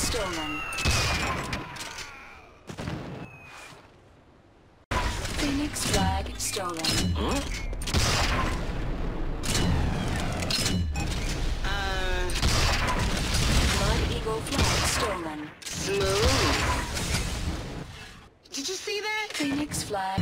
stolen. Phoenix flag stolen. Huh? Uh... Blood Eagle flag stolen. Move! Did you see that? Phoenix flag